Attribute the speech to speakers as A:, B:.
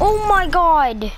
A: Oh my god!